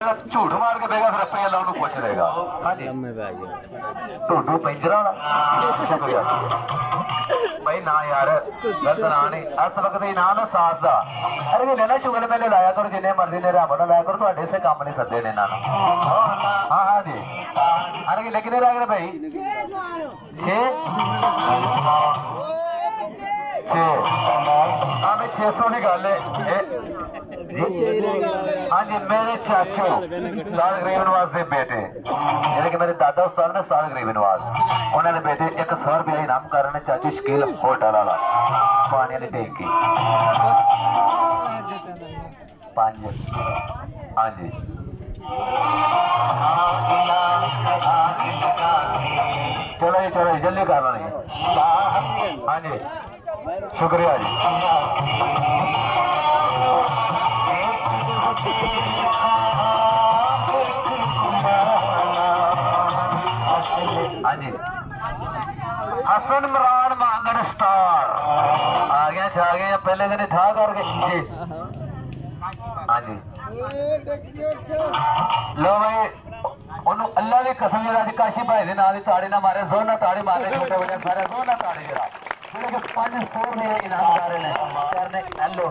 ਝੂਠ ਮਾਰ ਕੇ ਦੇਗਾ, ਫਿਰ ਆਪਣੇ ਅੱਲਾ ਉਹਨੂੰ ਪੁੱਛ ਲੇਗਾ ਹਾਂਜੀ। ਲੰਮੇ ਪੈ ਗਿਆ ਢੋਡੂ ਪੈਂਜਰਾ ਸ਼ੁਕਰੀਆ। ਭਾਈ ਨਾ ਯਾਰ, ਗਲਤ ਨਾ ਨਹੀਂ ਇਸ ਵਕਤ ਹੀ ਨਾਮ ਹੈ ਸਾਸ ਦਾ। ਅਰੇ ਵੀ ਲੈਣਾ ਸ਼ੁਗਰ ਮੇਲੇ ਲਾਇਆ ਕਰੋ, ਜਿੰਨੇ ਮਰਜ਼ੀ ਨੇ ਰਾਮ ਨਾਲ ਲਾਇਆ ਕਰੋ, ਤੁਹਾਡੇ ਸੇ ਕੰਮ ਨਹੀਂ ਸੱਦੇ ਨੇ ਇਹਨਾਂ ਨੂੰ। ਹਾਂ ਹਾਂ ਜੀ। ਅਰੇ ਕਿ ਲੇਕਿਨ ਰਹਿ ਗਏ ਭਾਈ 6 6 ਆ ਮੈਂ 600 ਦੀ ਗੱਲ ਹੈ ਇਹ ਹਾਂਜੀ ਮੇਰੇ ਚਾਚੂ ਸਾਦ ਗਰੀਬ ਨਵਾਜ਼ ਦੇ ਬੇਟੇ ਜਿਹੜੇ ਕਿ ਮੇਰੇ ਦਾਦਾ ਉਸਤਾਦ ਨੇ ਸਾਦ ਗਰੀਬ ਨਵਾਜ਼ ਉਹਨਾਂ ਦੇ ਬੇਟੇ 100 ਰੁਪਏ ਇਨਾਮ ਕਰ ਰਹੇ ਨੇ ਚਾਚੂ ਸ਼ਕੀਲ ਹੋਟਲ ਵਾਲਾ ਪਾਣੀ ਵਾਲੀ ਟੈਂਕੀ ਪੰਜ ਹਾਂਜੀ ਚਲੋ ਜੀ ਚਲੋ ਜੀ, ਜਲਦੀ ਕਰ ਲੈਣੀ ਹਾਂਜੀ ਸ਼ੁਕਰੀਆ ਜੀ ਹਾਂਜੀ। ਹਸਨ ਇਮਰਾਨ ਮੰਗਣ ਸਟਾਰ ਆ ਗਿਆ, ਛਾ ਗਏ ਪਹਿਲੇ ਦਿਨ ਠਾ ਕਰਕੇ। ਜੀ। ਹਾਂਜੀ। ਲੋ ਭਾਈ ਉਹਨੂੰ ਅੱਲਾ ਦੀ ਕਸਮ ਜਿਹੜਾ ਅੱਜ ਕਾਸ਼ੀ ਭਾਈ ਦੇ ਨਾਂ ਦੀ ਤਾੜੀ ਨਾ ਮਾਰੇ ਜ਼ੋਰ ਨਾਲ ਤਾੜੀ ਮਾਰੇ ਛੋਟੇ ਵੱਡੇ ਸਾਰੇ ਜ਼ੋਰ ਨਾਲ ਤਾੜੀ ਜਿਹੜਾ। ਜਿਹੜੇ 500 ਰੁਪਏ ਇਨਾਮ ਨੇ। ਕਰਨੇ ਹੈਲੋ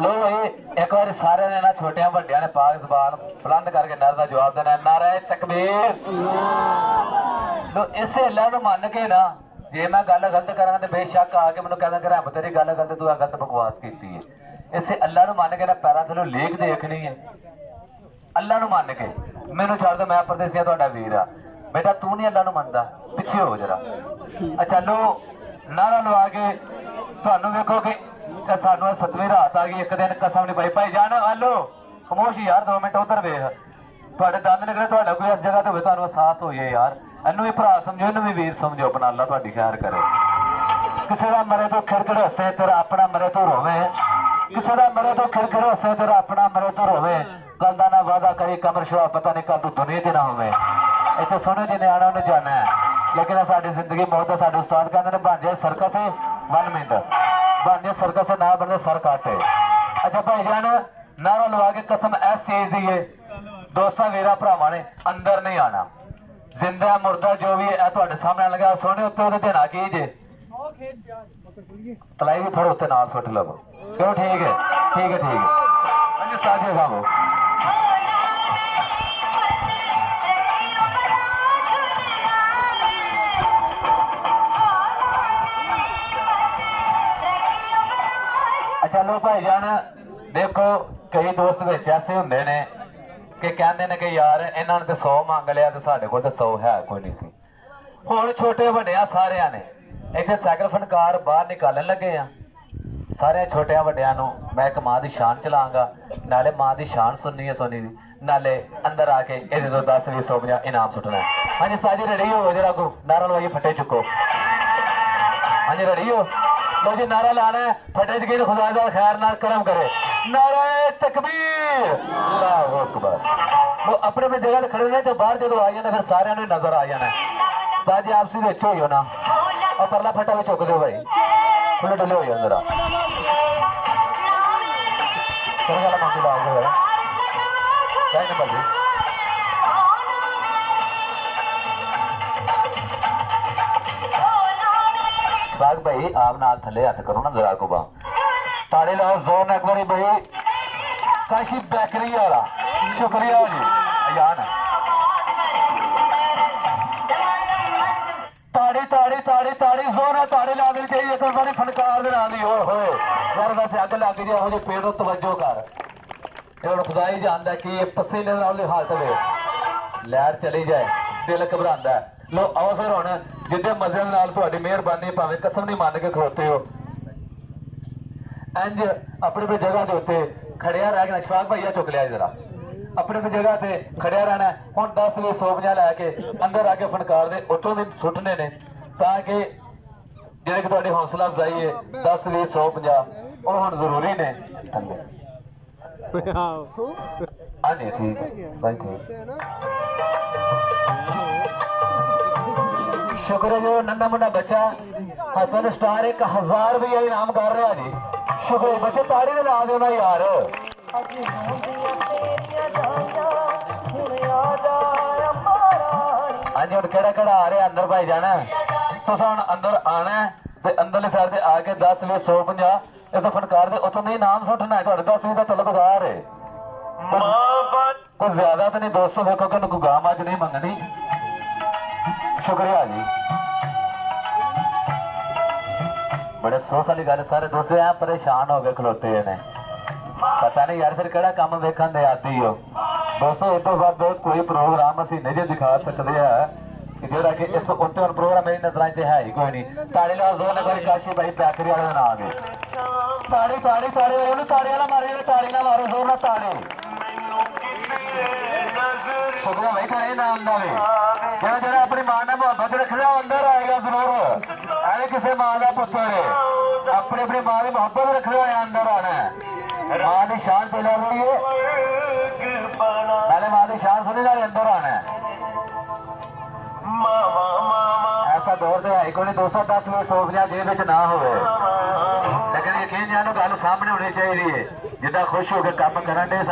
ਲੋ ਇਹ ਇੱਕ ਵਾਰੀ ਸਾਰਿਆਂ ਨੇ ਨਾ ਛੋਟਿਆਂ ਵੱਡਿਆਂ ਨੇ ਪਾਕ ਜ਼ਬਾਨ ਬੁਲੰਦ ਕਰਕੇ ਨਰ ਦਾ ਜਵਾਬ ਦੇਣਾ ਨਾਰਾ ਤਕਬੀਰ। ਲੋ ਇਸੇ ਅੱਲਾ ਨੂੰ ਮੰਨ ਕੇ ਨਾ, ਜੇ ਮੈਂ ਗੱਲ ਗਲਤ ਕਰਾਂਗਾ ਤੇ ਬੇਸ਼ੱਕ ਆ ਕੇ ਮੈਨੂੰ ਕਹਿੰਦਾ ਕਿ ਰੱਬ ਤੇਰੀ ਗੱਲ ਗਲਤ, ਤੂੰ ਆ ਗਲਤ ਬਕਵਾਸ ਕੀਤੀ ਹੈ। ਇਸੇ ਅੱਲਾ ਨੂੰ ਮੰਨ ਕੇ ਨਾ ਪੈਰਾਂ ਥੱਲੋਂ ਲੇਖ ਦੇਖਣੀ ਹੈ। ਅੱਲਾ ਨੂੰ ਮੰਨ ਕੇ। ਮੈਨੂੰ ਛੱਡ ਦੇ ਮੈਂ ਪਰਦੇਸੀਆ ਤੁਹਾਡਾ ਵੀਰ ਆ। ਬੇਟਾ, ਤੂੰ ਨਹੀਂ ਅੱਲਾ ਨੂੰ ਮੰਨਦਾ। ਪਿੱਛੇ ਹੋ ਜਰਾ। ਅੱਛਾ ਲੋ ਨਾਰਾ ਲਵਾ ਕੇ ਤੁਹਾਨੂੰ ਵੇਖੋ ਕਿ ਇਹ ਸਾਨੂੰ ਇਹ ਸਤਵੀਂ ਰਾਤ ਆ ਗਈ, ਇੱਕ ਦਿਨ ਕਸਮ ਨਹੀਂ ਪਾਈ ਭਾਈ ਜਾਨ ਹਲੋ ਖਮੋਸ਼ ਯਾਰ 2 ਮਿੰਟ ਉਧਰ ਵੇਖ। ਤੁਹਾਡੇ ਦੰਦ ਨਿਕਲੇ, ਤੁਹਾਡਾ ਕੋਈ ਇਸ ਜਗ੍ਹਾ ਤੇ ਹੋਵੇ, ਤੁਹਾਨੂੰ ਅਹਿਸਾਸ ਹੋਈਏ ਯਾਰ। ਇਹਨੂੰ ਵੀ ਭਰਾ ਸਮਝੋ, ਇਹਨੂੰ ਵੀ ਵੀਰ ਸਮਝੋ, ਆਪਣਾ ਅੱਲਾ ਤੁਹਾਡੀ ਖੈਰ ਕਰੇ। ਕਿਸੇ ਦਾ ਮਰੇ ਤੋਂ ਖਿੜਖੜ ਹੱਸੇ, ਤੇਰਾ ਆਪਣਾ ਮਰੇ ਤੋਂ ਰੋਵੇ। ਕਿਸੇ ਦਾ ਮਰੇ ਤੋਂ ਖਿੜਖੜ ਹੱਸੇ, ਤੇਰਾ ਆਪਣਾ ਮਰੇ ਤੋਂ ਰੋਵੇ। ਕੱਲ ਦਾ ਨਾ ਵਾਦਾ ਕਰੀ, ਕਮਰ ਸ਼ਵਾ ਪਤਾ ਨਹੀਂ ਕਦ ਤੂੰ ਦੁਨੀਆ 'ਚ ਨਾ ਹੋਵੇ। ਇੱਥੇ ਸੋਹਣੇ ਜਿਹੇ ਨਿਆਣਾ ਨੂੰ ਜਾਣਾ ਲੇਕਿਨ ਸਾਡੀ ਜ਼ਿੰਦਗੀ ਮੌਤ ਦਾ ਸਾਡੇ ਉਸਤਾਦ ਕਹਿੰਦੇ ਨੇ, ਬਣ ਜਾਏ ਸਰਕਸ 1 ਮਿੰਟ ਬਣ ਜਾਏ ਸਰਕਸ ਨਾ ਬਣ ਜਾਏ ਸਰ ਕਾਟੇ ਅੱਛਾ ਭਾਈ ਜਾਨ ਨਾਰਾ ਲਵਾ ਕੇ ਕਸਮ ਐਸ ਚੀਜ਼ ਦੀ ਏ। ਦੋਸਤਾਂ, ਵੀਰਾ, ਭਰਾਵਾਂ ਨੇ ਅੰਦਰ ਨਹੀਂ ਆਣਾ ਜ਼ਿੰਦਾ, ਮੁਰਦਾ, ਜੋ ਵੀ ਹੈ ਇਹ ਤੁਹਾਡੇ ਸਾਹਮਣੇ ਲਗਾ ਸੋਹਣੇ ਉੱਤੇ ਉਹਦੇ ਤਲਾਈ ਵੀ ਥੋੜੇ ਉੱਤੇ ਨਾਲ ਸੁੱਟ ਲਵੋ। ਚਲੋ ਠੀਕ ਹੈ ਠੀਕ ਹੈ ਠੀਕ ਹੈ ਹਾਂਜੀ, ਸਾਜੇ ਸਾਹਿਬ। ਅੱਛਾ ਭਾਈ ਜਾਨ, ਦੇਖੋ, ਕਈ ਦੋਸਤ ਵਿੱਚ ਐਸੇ ਹੁੰਦੇ ਨੇ ਕਿ ਕਹਿੰਦੇ ਨੇ ਕਿ ਯਾਰ, ਇਹਨਾਂ ਨੇ ਤੇ 100 ਮੰਗ ਲਿਆ ਤੇ ਸਾਡੇ ਕੋਲ ਤੇ 100 ਹੈ, ਕੋਈ ਨਹੀਂ ਸੀ। ਹੁਣ ਛੋਟੇ ਵੱਡਿਆਂ ਸਾਰਿਆਂ ਨੇ, ਇੱਥੇ ਸਾਈਕਲ ਫਨਕਾਰ ਬਾਹਰ ਨਿਕਾਲਣ ਲੱਗੇ ਆ। ਸਾਰਿਆਂ ਛੋਟਿਆਂ ਵੱਡਿਆਂ ਨੂੰ ਮੈਂ ਇੱਕ ਮਾਂ ਦੀ ਸ਼ਾਨ ਚਲਾਉਂਗਾ ਨਾਲੇ ਮਾਂ ਦੀ ਸ਼ਾਨ ਸੁਣਨੀ ਹੈ ਸੋਨੀ ਦੀ, ਨਾਲੇ ਅੰਦਰ ਆ ਕੇ ਇਹਦੇ ਤੋਂ 10 20 100 50 ਇਨਾਮ ਸੁੱਟਣਾ। ਹਾਂਜੀ, ਸਾਜੀ ਰੈਡੀ ਹੋ ਜਰਾ ਕੋ ਨਾਰਾ ਲਵਾਈਏ, ਫੱਟੇ ਚੁੱਕੋ। ਹਾਂਜੀ ਰੜੀ ਹੋ? ਲੋ ਜੀ ਨਾਰਾ ਲਾਣਾ ਹੈ ਫਟੇ ਚ ਕੇ ਖੁਦਾ ਦਾ ਖੈਰ ਨਾਲ ਕਰਮ ਕਰੇ ਨਾਰੇ ਤਕਬੀਰ ਅੱਲਾਹੁ ਅਕਬਰ ਲੋ ਆਪਣੇ ਆਪਣੇ ਜਗ੍ਹਾ ਤੇ ਖੜੇ ਨੇ ਤੇ ਬਾਹਰ ਜਦੋਂ ਆ ਜਾਂਦੇ ਫਿਰ ਸਾਰਿਆਂ ਨੂੰ ਨਜ਼ਰ ਆ ਜਾਣਾ ਸਾਜੀ ਆਪਸੀ ਵਿੱਚ ਹੋਈਓ ਨਾ ਆ ਪਰਲਾ ਫਟਾ ਵੀ ਚੁੱਕ ਦਿਓ ਭਾਈ ਥੋੜੇ ਢਿੱਲੇ ਹੋ ਜਾਓ ਜਰਾ ਚਲ ਗੱਲ ਮੰਗੀ ਲਾ ਦੇ ਭਾਈ ਸਹੀ ਨੰਬਰ ਜੀ ਬਾਗ ਭਾਈ ਆਪ ਨਾਲ ਥੱਲੇ ਹੱਥ ਕਰੋ ਨਾ ਜ਼ਰਾ ਕੋ ਬਾ ਤਾੜੇ ਲਾਓ, ਜ਼ੋਰ ਨਾਲ ਇੱਕ ਵਾਰੀ ਭਾਈ ਕਾਸ਼ੀ ਬੈਕਰੀ ਵਾਲਾ। ਸ਼ੁਕਰੀਆ ਜੀ। ਅਯਾਨ ਤਾੜੀ ਤਾੜੀ ਤਾੜੀ ਤਾੜੀ, ਜ਼ੋਰ ਨਾਲ ਤਾੜੀ ਲਾ ਦੇਣੀ ਚਾਹੀਦੀ ਇੱਕ ਵਾਰੀ ਫਨਕਾਰ ਦੇ ਨਾਲ ਦੀ ਓਏ ਅੱਗ ਲੱਗ ਗਈ ਇਹੋ ਜਿਹੇ ਪੇੜ ਇਹ ਹੁਣ ਖੁਦਾ ਹੀ ਜਾਣਦਾ ਕਿ ਇਹ ਪਸੀਨੇ ਨਾਲ ਹਾਲਤ ਦੇ ਲਹਿਰ ਚਲੀ ਜਾਏ, ਦਿਲ ਘਬਰਾਉਂਦਾ। ਲੋ ਆਓ ਫਿਰ ਹੁਣ ਜਿੱਦੇ ਮਜ਼ੇ ਨਾਲ ਤੁਹਾਡੀ ਮਿਹਰਬਾਨੀ ਭਾਵੇਂ ਕਸਮ ਨਹੀਂ ਮੰਨ ਕੇ ਖਲੋਤੇ ਹੋ। ਇੰਜ ਆਪਣੀ ਆਪਣੀ ਜਗ੍ਹਾ ਦੇ ਉੱਤੇ ਖੜਿਆ ਰਹਿ ਕੇ ਅਸ਼ਫਾਕ ਭਈਆ ਚੁੱਕ ਲਿਆ ਜਰਾ। ਆਪਣੀ ਆਪਣੀ ਜਗ੍ਹਾ ਤੇ ਖੜਿਆ ਰਹਿਣਾ ਹੈ। ਹੁਣ 10 ਵੇ 150 ਲੈ ਕੇ ਅੰਦਰ ਆ ਕੇ ਫਨਕਾਰ ਦੇ ਉੱਤੋਂ ਦੀ ਸੁੱਟਣੇ ਨੇ ਤਾਂ ਕਿ ਜਿਹੜੇ ਕਿ ਤੁਹਾਡੀ ਹੌਸਲਾ ਅਫਜ਼ਾਈ ਹੈ 10 ਵੇ 150 ਉਹ ਹੁਣ ਜ਼ਰੂਰੀ ਨੇ। ਥੱਲੇ ਹਾਂਜੀ ਠੀਕ ਹੈ। ਬਾਈ ਠੀਕ ਸ਼ੁਕਰ ਹੈ ਜੋ ਨੰਨਾ ਮੁੰਡਾ ਬੱਚਾ। ਹਸਨ ਸਟਾਰ 1000 ਰੁਪਏ ਇਨਾਮ ਕਰ ਰਿਹਾ ਜੀ। ਸ਼ੁਕਰ ਹੈ ਬੱਚੇ ਤਾੜੀ ਦੇ ਲਾ ਦਿਓ ਨਾ ਯਾਰ। ਹਾਂਜੀ ਹੁਣ ਕਿਹੜਾ ਕਿਹੜਾ ਆ ਰਿਹਾ ਅੰਦਰ ਭਾਈ ਜਾਣਾ? ਤੁਸੀਂ ਹੁਣ ਅੰਦਰ ਆਣਾ ਤੇ ਅੰਦਰਲੇ ਸਾਈਡ ਤੇ ਆ ਕੇ 10 ਵੇ 150 ਇਹ ਤਾਂ ਫਨਕਾਰ ਦੇ ਉਤੋਂ ਨਹੀਂ ਨਾਮ ਸੁੱਟਣਾ ਹੈ ਤੁਹਾਡੇ 10 ਵੇ ਦਾ ਤਲਬਗਾਰ ਹੈ। ਕੋਈ ਜ਼ਿਆਦਾ ਤਾਂ ਨਹੀਂ ਦੋਸਤੋ ਵੇਖੋ ਕਿ ਕੋਈ ਗਾਮ ਅੱਜ ਨਹੀਂ ਮੰਗਣੀ। ਸ਼ੁਕਰੀਆ ਜੀ। ਬੜੇ ਅਫਸੋਸ ਵਾਲੀ ਗੱਲ ਹੈ, ਸਾਰੇ ਦੋਸਤ ਐ ਪਰੇਸ਼ਾਨ ਹੋ ਗਏ ਖਲੋਤੇ ਨੇ। ਪਤਾ ਨਹੀਂ ਯਾਰ ਫਿਰ ਕਿਹੜਾ ਕੰਮ ਵੇਖਣ ਦੇ ਆਦੀ ਹੋ। ਦੋਸਤੋ ਇਸ ਤੋਂ ਬਾਅਦ ਕੋਈ ਪ੍ਰੋਗਰਾਮ ਅਸੀਂ ਨਹੀਂ ਦਿਖਾ ਸਕਦੇ ਆ। ਕਿ ਜਿਹੜਾ ਕਿ ਇਸ ਉੱਤੇ ਹੁਣ ਪ੍ਰੋਗਰਾਮ ਮੇਰੀ ਨਜ਼ਰਾਂ 'ਚ ਹੈ ਹੀ ਕੋਈ ਨਹੀਂ। ਤਾੜੀ ਨਾਲ ਦੋ ਕਾਸ਼ੀ ਭਾਈ ਪੈਕਰੀ ਵਾਲੇ ਦਾ ਨਾਮ ਆ ਗਏ ਤਾੜੀ ਤਾੜੀ ਤਾੜੀ ਉਹਨੂੰ ਤਾੜੀ ਵਾਲਾ ਮਾਰੇ ਜਿਹੜੇ ਤਾੜੀ ਨਾਲ ਮਾਰੋ ਜ਼ੋਰ ਨਾਲ ਤਾੜੀ। ਸ਼ੁਕਰ ਹੈ ਭਾਈ ਤੇਰੇ ਨਾਮ ਦਾ ਵੀ। ਜਿਹੜਾ ਜਿਹੜਾ ਆਪਣੀ ਮਾਂ ਨਾਲ ਮੁਹੱਬਤ ਰੱਖਦਾ ਉਹ ਅੰਦਰ ਆਏਗਾ ਜ਼ਰੂਰ ਐਵੇਂ ਕਿਸੇ ਮਾਂ ਦਾ ਪੁੱਤਰ ਹੈ। ਆਪਣੀ ਆਪਣੀ ਮਾਂ ਦੀ ਮੁਹੱਬਤ ਰੱਖਦਾ ਹੋਇਆ ਅੰਦਰ ਆਣਾ ਹੈ। ਮਾਂ ਦੀ ਸ਼ਾਨ ਤੇ ਲੈ ਲਈਏ ਮਾਂ ਦੀ ਸ਼ਾਨ ਸੁਣੀ ਨਾਲੇ ਅੰਦਰ ਆਣਾ ਹੈ। ਐਸਾ ਦੌਰ ਤੇ ਹੈ ਕੋਈ 210 ਵੇ 150 ਦੇ ਵਿੱਚ ਨਾ ਹੋਵੇ। ਲੇਕਿਨ ਯਕੀਨ ਜਾਨੋ ਗੱਲ ਸਾਹਮਣੇ ਹੋਣੀ ਚਾਹੀਦੀ ਹੈ। ਜਿੱਦਾਂ ਖੁਸ਼ ਹੋ ਕੇ ਕੰਮ ਕਰਨ ਦੇ